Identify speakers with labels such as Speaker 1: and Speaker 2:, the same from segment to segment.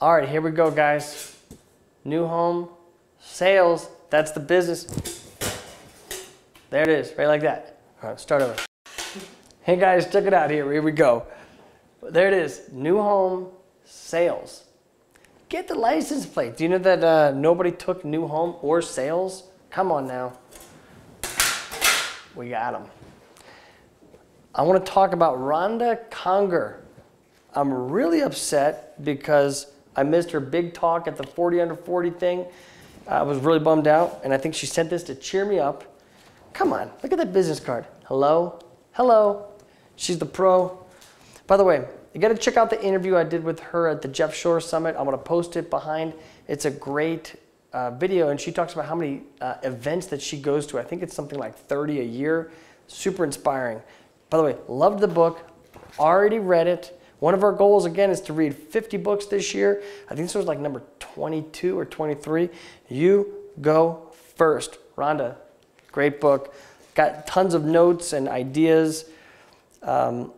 Speaker 1: All right, here we go, guys. New home sales. That's the business. There it is, right like that. All right, start over. Hey guys, check it out here. Here we go. There it is. New home sales. Get the license plate. Do you know that uh, nobody took new home or sales? Come on now. We got them. I want to talk about Ronda Conger. I'm really upset because I missed her big talk at the 40 under 40 thing. I was really bummed out, and I think she sent this to cheer me up. Come on, look at that business card. Hello, hello. She's the pro. By the way, you got to check out the interview I did with her at the Jeff Shore Summit. I'm going to post it behind. It's a great uh, video, and she talks about how many uh, events that she goes to. I think it's something like 30 a year. Super inspiring. By the way, loved the book. Already read it. One of our goals, again, is to read 50 books this year. I think this was like number 22 or 23. You go first. Ronda, great book. Got tons of notes and ideas. Um,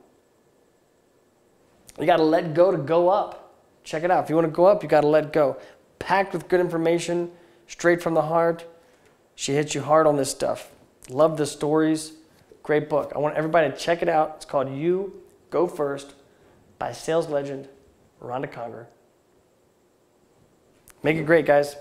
Speaker 1: you got to let go to go up. Check it out. If you want to go up, you got to let go. Packed with good information, straight from the heart. She hits you hard on this stuff. Love the stories. Great book. I want everybody to check it out. It's called You Go First by sales legend Ronda Conger. Make it great, guys.